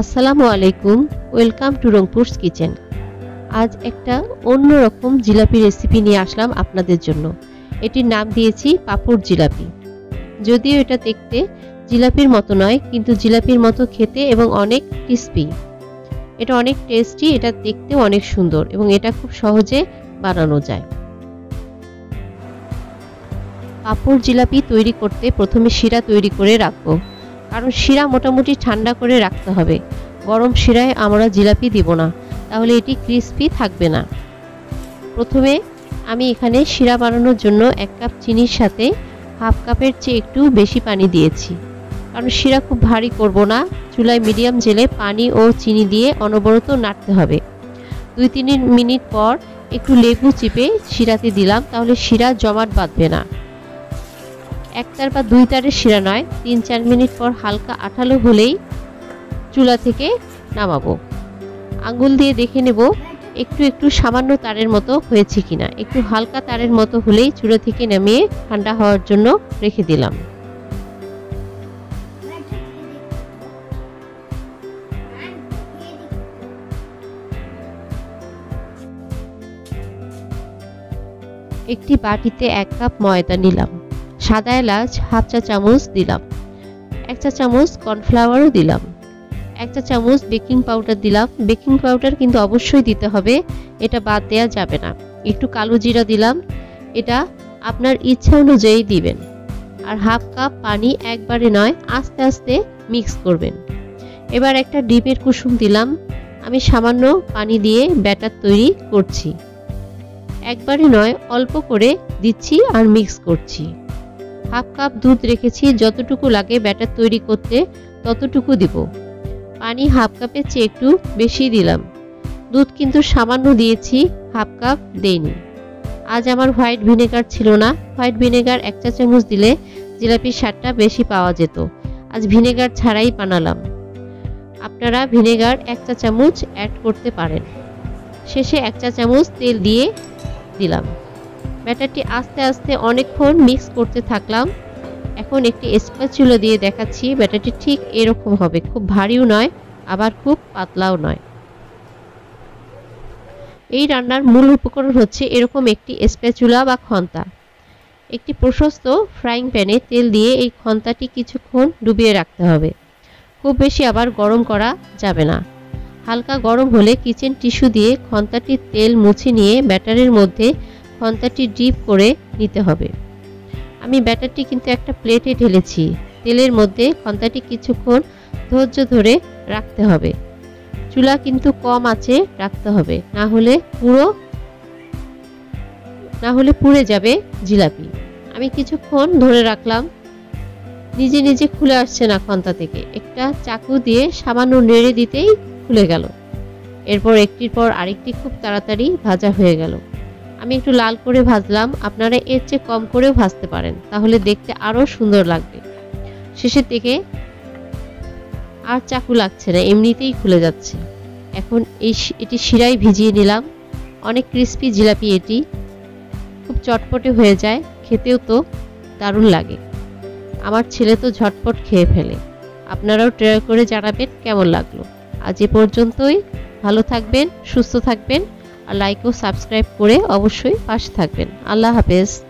আসসালামু আলাইকুম, welcome to রংপুরস kitchen. আজ একটা অন্যরকম জিলাপি রেসিপি নিয়ে আসলাম আপনাদের জন্য। এটির নাম দিয়েছি পাপড় জিলাপি। যদিও এটা দেখতে জিলাপির মতো নয়, কিন্তু জিলাপির মতো খেতে এবং অনেক ক্রিস্পি এটা অনেক টেস্টি এটা দেখতেও অনেক সুন্দর এবং এটা খুব সহজে বানানো যায়। পাপড় জিলাপি তৈরি করতে প্রথমে শিরা তৈরি করে রাখব। কারণ শিরা মোটামুটি ঠান্ডা করে রাখতে হবে। গরম শিরায় আমরা জিলাপি দিব না, তাহলে এটি ক্রিস্পি থাকবে না। প্রথমে আমি এখানে শিরা বানানোর জন্য এক কাপ চিনির সাথে হাফ কাপের চেয়ে একটু বেশি পানি দিয়েছি। কারণ শিরা খুব ভারী করব না, চুলায় মিডিয়াম জেলে পানি ও চিনি দিয়ে অনবরত নাড়তে হবে। দুই তিন মিনিট পর একটু লেবু চিপে শিরাতে দিলাম, তাহলে শিরা জমাট বাঁধবে না। এক তার বা দুই তারের শিরা নয়, তিন চার মিনিট পর হালকা আঠালো হলেই চুলা থেকে নামাবো। আঙ্গুল দিয়ে দেখে নেব একটু একটু সামান্য তারের মতো হয়েছে কিনা। একটু হালকা তারের মতো হলেই চুলা থেকে নামিয়ে ঠান্ডা হওয়ার জন্য রেখে দিলাম। একটি বাটিতে এক কাপ ময়দা নিলাম। সাদা এলাচ, হাফ চা চামচ দিলাম। এক চা চামচ কর্নফ্লাওয়ারও দিলাম। এক চা চামচ বেকিং পাউডার দিলাম। বেকিং পাউডার কিন্তু অবশ্যই দিতে হবে, এটা বাদ দেওয়া যাবে না। একটু কালো জিরা দিলাম, এটা আপনার ইচ্ছা অনুযায়ী দিবেন। আর হাফ কাপ পানি একবারে নয়, আস্তে আস্তে মিক্স করবেন। এবার একটা ডিপের কুসুম দিলাম। আমি সামান্য পানি দিয়ে ব্যাটার তৈরি করছি। একবারে নয়, অল্প করে দিচ্ছি আর মিক্স করছি। হাফ কাপ দুধ রেখেছি, যতটুকু লাগে ব্যাটার তৈরি করতে ততটুকু দিব। পানি হাফ কাপের চেয়ে একটু বেশি দিলাম। দুধ কিন্তু সামান্য দিয়েছি, হাফ কাপ দেইনি। আজ আমার হোয়াইট ভিনেগার ছিল না। হোয়াইট ভিনেগার এক চা চামচ দিলে জিলাপির স্বাদটা বেশি পাওয়া যেত। আজ ভিনেগার ছাড়াই বানালাম। আপনারা ভিনেগার এক চা চামচ অ্যাড করতে পারেন। শেষে এক চা চামচ তেল দিয়ে দিলাম। ব্যাটারটি আস্তে আস্তে অনেকক্ষণ মিক্স করতে থাকলাম। এখন একটি স্প্যাচুলা দিয়ে দেখাচ্ছি, ব্যাটারটি ঠিক এরকম হবে। খুব ভারীও নয়, আবার খুব পাতলাও নয়। এই রান্নার মূল উপকরণ হচ্ছে এরকম একটি স্প্যাচুলা বা খন্তা। একটি প্রশস্ত ফ্রাইং প্যানে তেল দিয়ে এই খন্তাটি কিছুক্ষণ ডুবিয়ে রাখতে হবে। খুব বেশি আবার গরম করা যাবে না। হালকা গরম হলে কিচেন টিস্যু দিয়ে খন্তাটির তেল মুছে নিয়ে ব্যাটারের মধ্যে খন্তাটি ডিপ করে নিতে হবে। আমি ব্যাটারটি কিন্তু একটা প্লেটে ঢেলেছি। তেলের মধ্যে খন্তাটি কিছুক্ষণ ধৈর্য ধরে রাখতে হবে। চুলা কিন্তু কম আছে, রাখতে হবে। না হলে পুরো, না হলে পুড়ে যাবে জিলাপি। আমি কিছুক্ষণ ধরে রাখলাম। নিজে নিজে খুলে আসছে না খন্তা থেকে। একটা চাকু দিয়ে সামান্য নেড়ে দিতেই খুলে গেল। এরপর একটির পর আরেকটি খুব তাড়াতাড়ি ভাজা হয়ে গেল। আমি একটু লাল করে ভাজলাম, আপনারা এর চেয়ে কম করেও ভাজতে পারেন, তাহলে দেখতে আরও সুন্দর লাগবে। শেষের দিকে আর চাকু লাগছে না, এমনিতেই খুলে যাচ্ছে। এখন এই এটি শিরাই ভিজিয়ে নিলাম, অনেক ক্রিস্পি জিলাপি এটি। খুব চটপটে হয়ে যায়, খেতেও তো দারুণ লাগে। আমার ছেলে তো ঝটপট খেয়ে ফেলে। আপনারাও ট্রাই করে জানাবেন কেমন লাগল। আজ এ পর্যন্তই, ভালো থাকবেন, সুস্থ থাকবেন। লাইক ও সাবস্ক্রাইব করে অবশ্যই পাশে থাকবেন। আল্লাহ হাফেজ।